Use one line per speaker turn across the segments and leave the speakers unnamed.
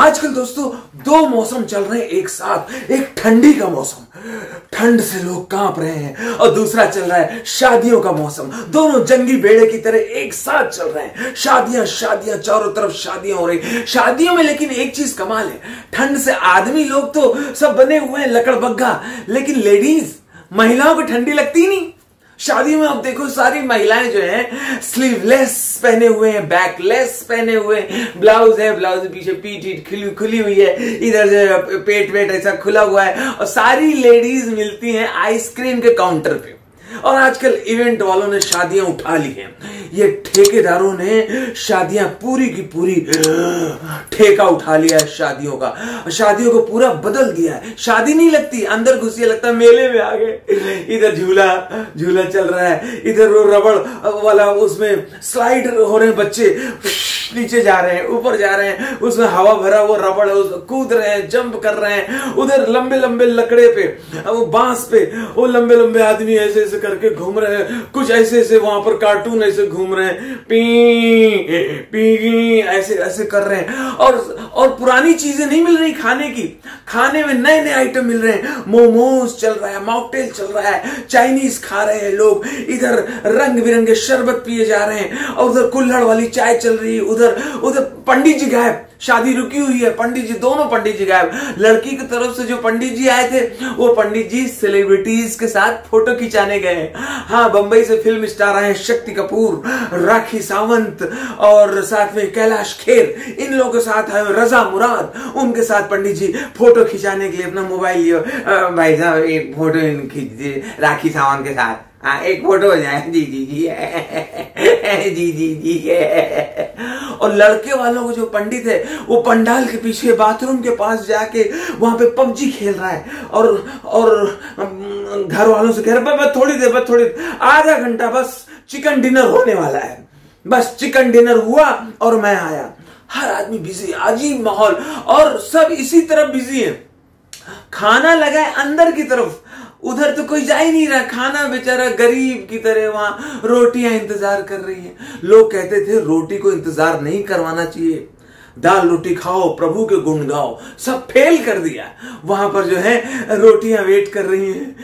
आजकल दोस्तों, दो मौसम चल रहे हैं एक साथ। एक ठंडी का मौसम। ठंड से लोग काँप रहे हैं और दूसरा चल रहा है शादियों का मौसम। दोनों जंगी बेड़े की तरह एक साथ चल रहे हैं। शादियाँ शादियाँ, चारों तरफ़ शादियाँ हो रही शादियों में लेकिन एक चीज़ कमाल है, ठंड से आदमी लोग तो सब बने हुए हैं लकड़बग्गा लेकिन लेडीज़, महिलाओं को ठंडी लगती नहीं। शादी में आप देखो सारी महिलाएँ जो है स्लीवलेस पहने हुए हैं बैकलेस पहने हुए ब्लाउज है ब्लाउज पीछे पीठ खुली खुली हुई है। इधर से पेट वेट ऐसा खुला हुआ है। और सारी लेडीज़ मिलती हैं आइसक्रीम के काउंटर पे। और आजकल इवेंट वालों ने शादियाँ उठा ली हैं। ये ठेकेदारों ने शादियाँ पूरी की पूरी, ठेका उठा लिया है शादियों का। शादियों को पूरा बदल दिया है। शादी नहीं लगती, अंदर घुसिए, लगता मेले में आ गए। इधर झूला झूला चल रहा है, इधर वो रबड़ वाला उसमें स्लाइड हो रहे हैं बच्चे। नीचे जा रहे हैं, ऊपर जा रहे हैं, उसमें हवा भरा वो रबड़ है कूद रहे हैं, जंप कर रहे हैं, उधर लंबे लंबे लकड़े पे वो बाँस पे, वो लंबे लंबे आदमी ऐसे ऐसे करके घूम रहे हैं, कुछ ऐसे ऐसे वहाँ पर कार्टून ऐसे घूम रहे हैं, पी पी, ऐसे ऐसे कर रहे हैं, और और पुरानी चीज़ें नहीं मिल रही खाने की, खाने में नए नए आइटम मिल रहे हैं, मोमोज चल रहा है मॉकटेल चल रहा है चाइनीज़ खा रहे हैं लोग, इधर रंग बिरंगे शरबत पिए जा रहे हैं, और उधर कुल्हड़ वाली चाय चल रही है उधर उधर पंडित जी गायब, शादी रुकी हुई है, पंडित जी, दोनों पंडित जी गायब। लड़की की तरफ़ से जो पंडित जी आए थे, वो पंडित जी सेलिब्रिटीज के साथ फ़ोटो खिंचाने गए हाँ। बंबई से फ़िल्म स्टार आए शक्ति कपूर, राखी सावंत और साथ में कैलाश खेर। इन लोगों के साथ आए रजा मुराद। उनके साथ पंडित जी फ़ोटो खिंचाने के लिए अपना मोबाइल लियो भाई साहब, एक फ़ोटो खींच दिए राखी सावंत के साथ। हाँ एक फ़ोटो हो जाए जी जी जी। जी जी जी। और लड़के वालों को जो पंडित है, वो पंडाल के पीछे बाथरूम के पास जाके वहाँ पे पबजी खेल रहा है। और और घर वालों से कह रहा, बस थोड़ी देर, बस, थोड़ी आधा घंटा, बस चिकन डिनर होने वाला है। बस चिकन डिनर हुआ और मैं आया। हर आदमी बिज़ी अजीब माहौल। और सब इसी तरफ़ बिज़ी है। खाना लगा है अंदर की तरफ़। उधर तो कोई जा ही नहीं रहा। खाना बेचारा गरीब की तरह वहाँ रोटियाँ इंतज़ार कर रही है। लोग कहते थे, रोटी को इंतज़ार नहीं करवाना चाहिए। दाल रोटी खाओ, प्रभु के गुण गाओ। सब फेल कर दिया। वहाँ पर जो है, रोटियाँ वेट कर रही हैं।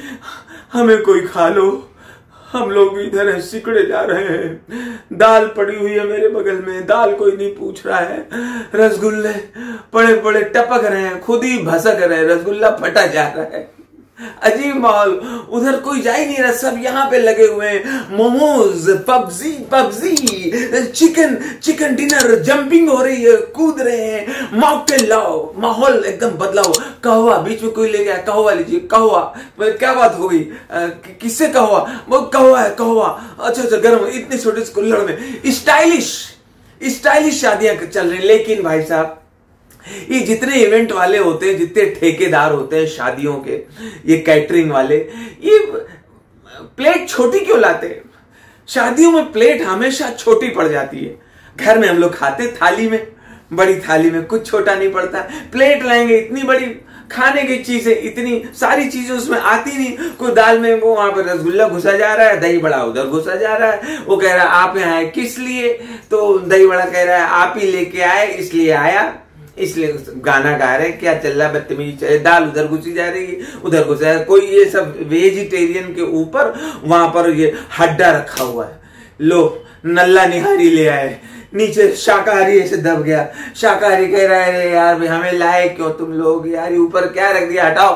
हमें कोई खा लो। हम लोग भी इधर है, सिकड़े जा रहे हैं। दाल पड़ी हुई है मेरे बगल में। दाल कोई नहीं पूछ रहा है। रसगुल्ले पड़े पड़े टपक रहे हैं। खुद ही भसक रहे हैं। रसगुल्ला फटा जा रहा है। अजीब माहौल। उधर कोई जा ही नहीं रहा, सब यहाँ पे लगे हुए हैं। Momos, PUBG PUBG, chicken chicken dinner, jumping हो रही है, कूद रहे हैं। मॉकटेल लाओ, माहौल एकदम बदलाव कहवा बीच में कोई ले गया कहवा लीजिए कहवा क्या बात हो गई? किससे कहवा वो कहवा है कहवा अच्छा अच्छा गर्म इतने छोटे से कुल्लड़ में। स्टाइलिश स्टाइलिश शादियाँ चल रही लेकिन भाई साहब ये जितने इवेंट वाले होते हैं, जितने ठेकेदार होते हैं शादियों के, ये कैटरिंग वाले, ये प्लेट छोटी क्यों लाते हैं? शादियों में प्लेट हमेशा छोटी पड़ जाती है। घर में हम लोग खाते थाली में, बड़ी थाली में, कुछ छोटा नहीं पड़ता। प्लेट लाएँगे, इतनी बड़ी खाने की चीज़ें, इतनी सारी चीज़ें उसमें आती नहीं। कोई दाल में, वो वहाँ पर रसगुल्ला घुसा जा रहा है, दही बड़ा उधर घुसा जा रहा है। वो कह रहा है, आप यहाँ आए किस लिए? तो दही बड़ा कह रहा है, आप ही लेके आए, इसलिए आया। इसलिए गाना गा रहे हैं, क्या चल रहा बदतमीजी दाल उधर घुसी जा रही है, उधर घुसा है। कोई ये सब वेजिटेरियन के ऊपर वहाँ पर ये हड्डा रखा हुआ है। लो, नल्ला निहारी ले आए। नीचे शाकाहारी ऐसे दब गया। शाकाहारी कह रहा है यार हमें लाए क्यों तुम लोग? यार ऊपर क्या रख दिया? हटाओ।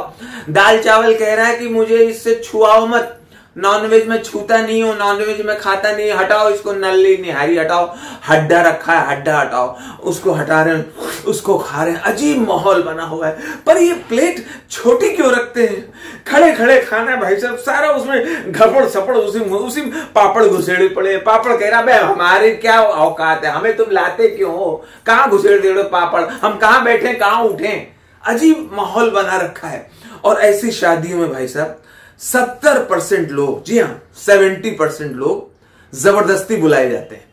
दाल चावल कह रहा है कि मुझे इससे छुआओ मत। नॉनवेज में छूता नहीं हूँ नॉनवेज में खाता नहीं हटाओ इसको, नल्ली निहारी, हटाओ। हड्डा रखा है, हड्डा हटाओ। उसको हटा रहे हैं। उसको खा रहे हैं। अजीब माहौल बना हुआ है। पर ये प्लेट छोटी क्यों रखते हैं? खड़े खड़े खाना भाई साहब। सारा उसमें घपड़ सपड़, उसी उसी पापड़ घुसेड़े पड़े पापड़ कह रहा भाई हमारे क्या औकात है? हमें तुम लाते क्यों हो? कहाँ घुसेड़ दे पापड़? हम कहाँ बैठे, कहाँ उठे? अजीब माहौल बना रखा है। और ऐसी शादियों में भाई साहब, सत्तर परसेंट लोग, जी हाँ सेवेंटी परसेंट लोग ज़बरदस्ती बुलाए जाते हैं,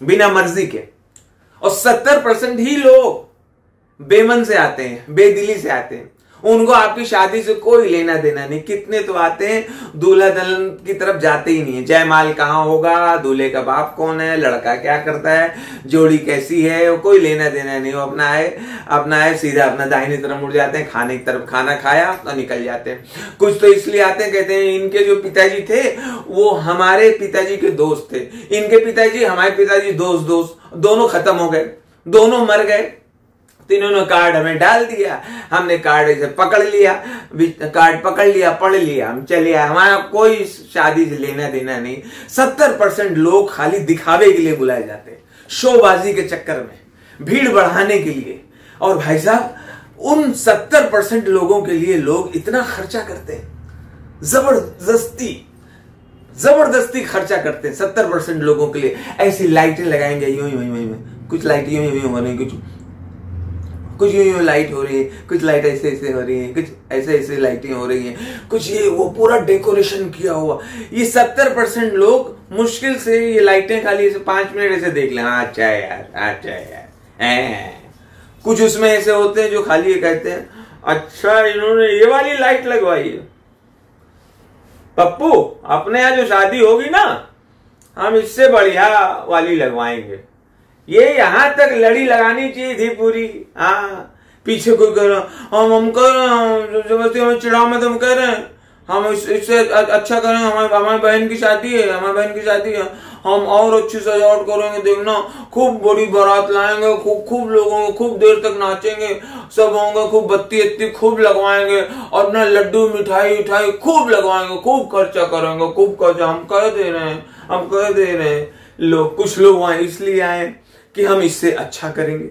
बिना मर्ज़ी के। और सत्तर परसेंट ही लोग बेमन से आते हैं, बेदिली से आते हैं। उनको आपकी शादी से कोई लेना देना नहीं। कितने तो आते हैं, दूल्हा दलन की तरफ़ जाते ही नहीं है। जयमाल कहाँ होगा, दूल्हे का बाप कौन है, लड़का क्या करता है, जोड़ी कैसी है, वो कोई लेना देना नहीं। वो अपना है अपना है, सीधा अपना दाहिनी तरफ़ मुड़ जाते हैं, खाने की तरफ़ खाना खाया तो निकल जाते हैं। कुछ तो इसलिए आते हैं, कहते हैं, इनके जो पिताजी थे, वो हमारे पिताजी के दोस्त थे। इनके पिताजी, हमारे पिताजी दोस्त दोस्त, दोनों खत्म हो गए, दोनों मर गए। तीनों कार्ड हमें डाल दिया। हमने कार्ड इसे पकड़ लिया कार्ड पकड़ लिया, पढ़ लिया, हम चले आए। हमारा कोई शादी से लेना देना नहीं। सत्तर परसेंट लोग खाली दिखावे के लिए बुलाए जाते हैं, शोबाजी के चक्कर में, भीड़ बढ़ाने के लिए। और भाई साहब, उन सत्तर परसेंट लोगों के लिए लोग इतना खर्चा करते हैं। ज़बरदस्ती ज़बरदस्ती खर्चा करते हैं सत्तर परसेंट लोगों के लिए। ऐसी लाइटें लगाएँगे, यूँ वहीं वहीं कुछ लाइट, यूँ हो रही कुछ कुछ यूँ यूँ लाइट हो रही है, कुछ लाइट ऐसे ऐसे हो रही है, कुछ ऐसे ऐसे लाइटें हो रही हैं, कुछ ये, वो पूरा डेकोरेशन किया हुआ। ये सत्तर परसेंट लोग मुश्किल से ये लाइटें खाली ऐसे पाँच मिनट ऐसे देख लें। हाँ अच्छा यार अच्छा है यार। कुछ उसमें ऐसे होते हैं जो खाली ये कहते हैं अच्छा इन्होंने ये वाली लाइट लगवाई है। पप्पू, अपने यहाँ जो शादी होगी ना, हम इससे बढ़िया वाली लगवाएँगे। ये यहाँ तक लड़ी लगानी चाहिए थी पूरी। हाँ पीछे कोई कह रहा, हम हम कह रहे हैं ज़बरदस्ती हमें चिड़ाव में तुम कह रहे हैं। हम इससे अच्छा करें, हमारे, हमारी बहन की शादी है, हमारी बहन की शादी है। हम और अच्छी सजावट करेंगे, देखना, खूब बड़ी बारात लाएँगे, खूब खूब लोगों को खूब देर तक नाचेंगे, सब होंगे, खूब बत्ती अत्ती खूब लगवाएँगे और अपना लड्डू, मिठाई, उठाई खूब लगवाएँगे, खूब खर्चा करेंगे, खूब खर्चा, हम कह दे रहे हैं, हम कह दे रहे हैं। लोग कुछ लोग वहाँ इसलिए आए कि हम इससे अच्छा करेंगे।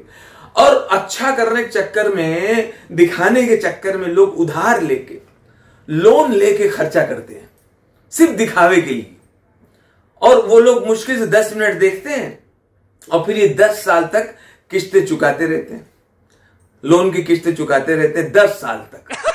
और अच्छा करने के चक्कर में, दिखाने के चक्कर में लोग उधार लेके लोन लेके खर्चा करते हैं। सिर्फ़ दिखावे के लिए। और वो लोग मुश्किल से दस मिनट देखते हैं, और फिर ये दस साल तक किस्तें चुकाते रहते हैं। लोन की किस्तें चुकाते रहते हैं दस साल तक।